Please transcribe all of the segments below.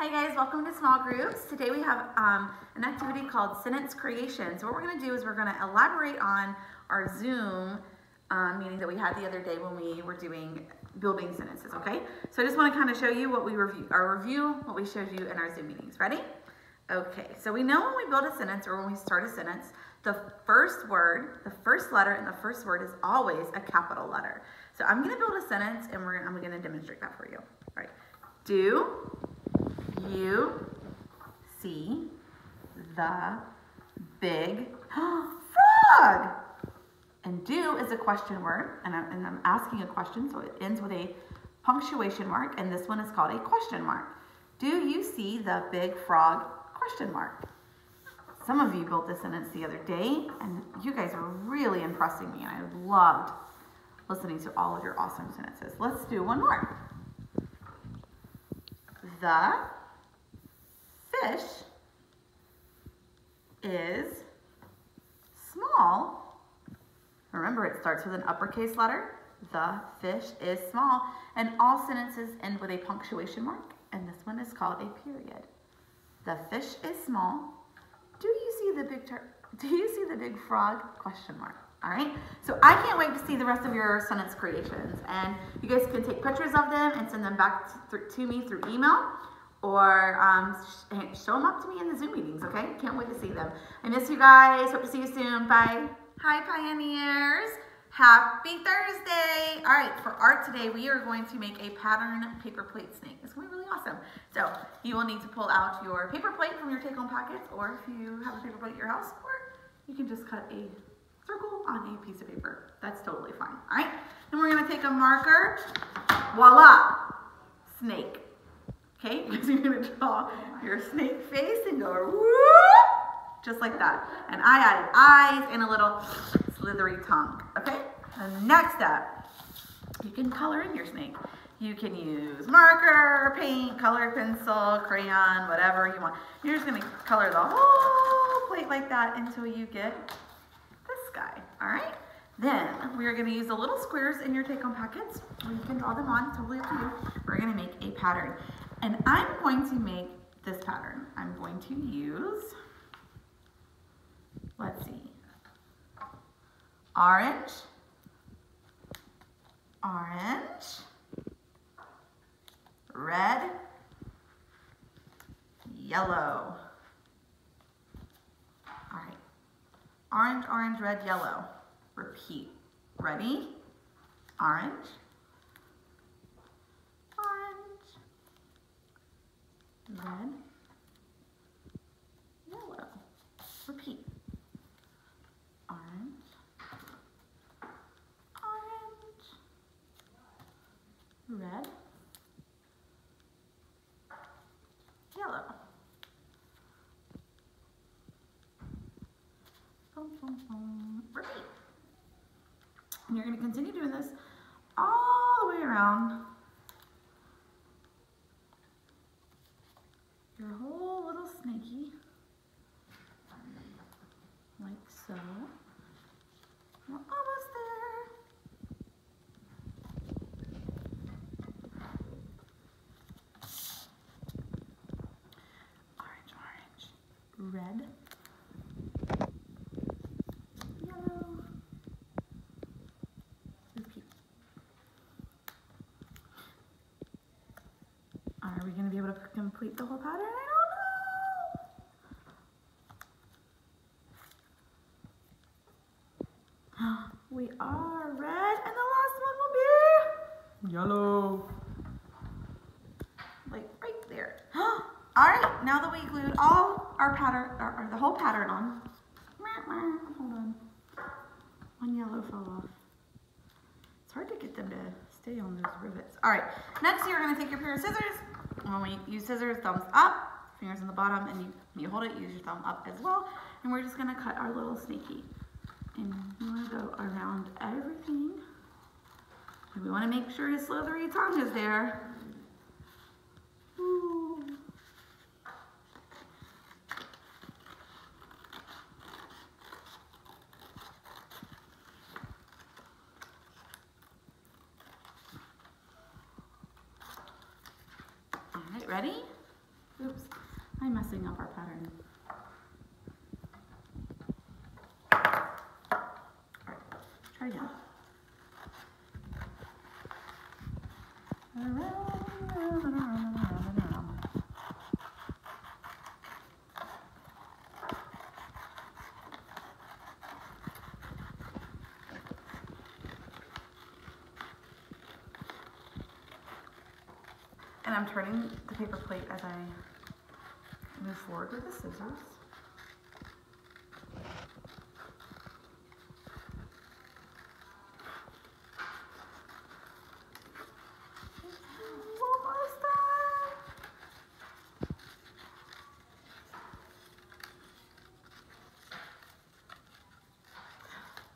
Hi guys, welcome to Small Groups. Today we have um, an activity called sentence creation. So what we're going to do is we're going to elaborate on our Zoom um, meeting that we had the other day when we were doing building sentences, okay? So I just want to kind of show you what we review, our review, what we showed you in our Zoom meetings. Ready? Okay, so we know when we build a sentence or when we start a sentence, the first word, the first letter in the first word is always a capital letter. So I'm going to build a sentence and we're, I'm going to demonstrate that for you. All right. Do you see the big frog? And do is a question word, and I'm, and I'm asking a question, so it ends with a punctuation mark, and this one is called a question mark. Do you see the big frog? Question mark. Some of you built this sentence the other day, and you guys are really impressing me, and I loved listening to all of your awesome sentences. Let's do one more. The fish is small. Remember, it starts with an uppercase letter. The fish is small. And all sentences end with a punctuation mark. And this one is called a period. The fish is small. Do you see the big do you see the big frog? Question mark. All right, so I can't wait to see the rest of your sentence creations. And you guys can take pictures of them and send them back to, to me through email or um, show them up to me in the Zoom meetings, okay? Can't wait to see them. I miss you guys. Hope to see you soon. Bye. Hi, Pioneers. Happy Thursday. All right, for art today, we are going to make a pattern paper plate snake. It's going to be really awesome. So you will need to pull out your paper plate from your take-home packets, or if you have a paper plate at your house, or you can just cut a circle on a piece of paper. That's totally fine. All right, then we're going to take a marker. Voila, snake. Okay, because you're gonna draw your snake face and go whoop, just like that. And I added eyes and a little slithery tongue, okay? And next step, you can color in your snake. You can use marker, paint, colored pencil, crayon, whatever you want. You're just gonna color the whole plate like that until you get this guy, all right? Then we are gonna use the little squares in your take-home packets, you can draw them on, totally up to you. We're gonna make a pattern. And I'm going to make this pattern. I'm going to use, let's see, orange, orange, red, yellow. All right, orange, orange, red, yellow. Repeat. Ready? Orange, red, yellow. Repeat. Orange, orange, red, yellow. Boom, boom, boom. Repeat. And you're going to continue doing this all the way around your whole little snaky, like so. We're almost there. Orange, orange, red, yellow. Are we going to be able to complete the whole pattern? I don't know. we are red, and the last one will be yellow. Like right there. all right, now that we glued all our pattern, or, or the whole pattern on, hold on, one yellow fell off. It's hard to get them to stay on those rivets. All right, next you're gonna take your pair of scissors, and when we use scissors, thumbs up, fingers on the bottom, and you, you hold it, use your thumb up as well. And we're just gonna cut our little snaky. And you wanna go around everything. And we wanna make sure his slithery tongue is there. All right, ready? Oops, I'm messing up our pattern. All right, try again. And I'm turning the paper plate as I move forward with the scissors.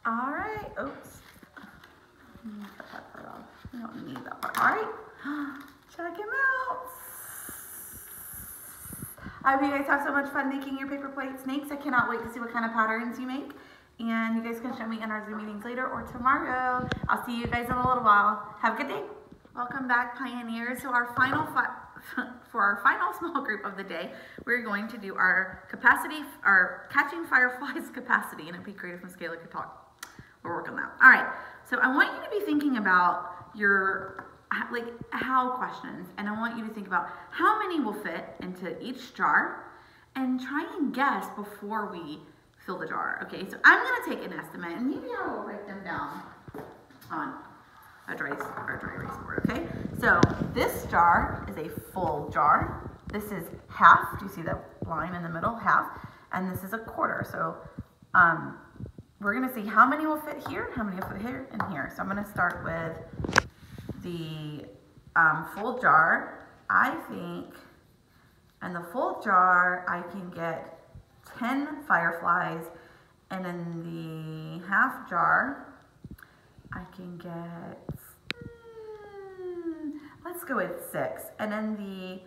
All right, oops. We don't need that part. All right, check him out. I hope you guys have so much fun making your paper plate snakes. I cannot wait to see what kind of patterns you make. And you guys can show me in our Zoom meetings later or tomorrow. I'll see you guys in a little while. Have a good day. Welcome back, Pioneers. So our final for our final small group of the day, we're going to do our capacity, our catching fireflies capacity in a Be Creative from Scalar could talk. We'll work on that. All right, so I want you to be thinking about your like how questions and I want you to think about how many will fit into each jar and try and guess before we fill the jar. Okay, so I'm gonna take an estimate and maybe I will write them down on a dry, or dry erase board, okay? So this jar is a full jar. This is half, do you see that line in the middle, half? And this is a quarter, so um, we're gonna see how many will fit here, how many will fit here and here. So I'm gonna start with the um, full jar. I think, and the full jar, I can get 10 fireflies. And in the half jar, I can get, mm, let's go with six. And in the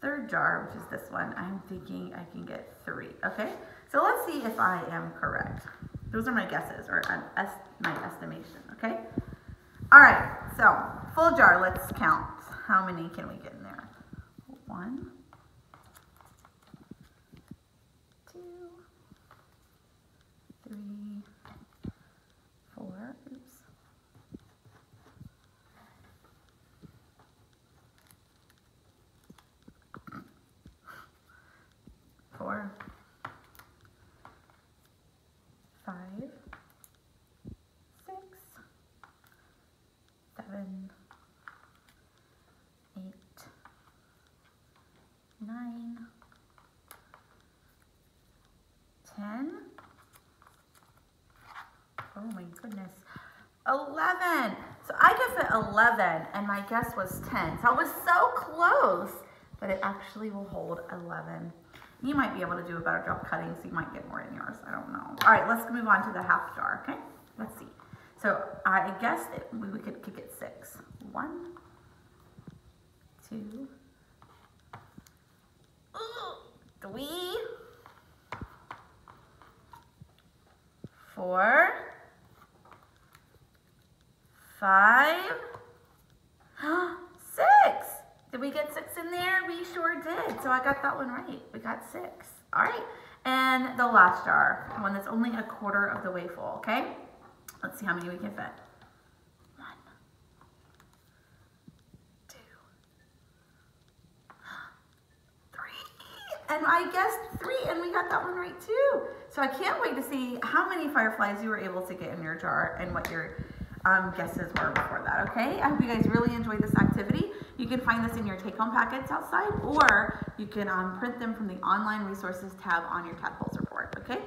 third jar, which is this one, I'm thinking I can get three, okay? So let's see if I am correct. Those are my guesses, or my estimation, okay? All right, so full jar, let's count. How many can we get in there? One, two, three, four, oops. Four, five, six, seven, eight, ten. Oh my goodness. 11. So I guessed at 11 and my guess was 10. So I was so close, but it actually will hold 11. You might be able to do a better job cutting, so you might get more in yours. I don't know. All right, let's move on to the half jar, okay? Let's see. So I guess we, we could kick it six. One, two, three, four, five, six. Did we get six in there? We sure did. So I got that one right. We got six. All right. And the last jar, one that's only a quarter of the way full, okay? Let's see how many we can fit. One, two, three. And I guessed three, and we got that one right too. So I can't wait to see how many fireflies you were able to get in your jar and what your um, guesses were before that, okay? I hope you guys really enjoyed this activity. You can find this in your take-home packets outside, or you can um, print them from the online resources tab on your tadpoles report, okay?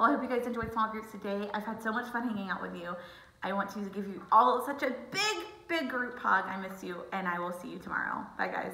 Well, I hope you guys enjoyed small groups today. I've had so much fun hanging out with you. I want to give you all such a big, big group hug. I miss you, and I will see you tomorrow. Bye, guys.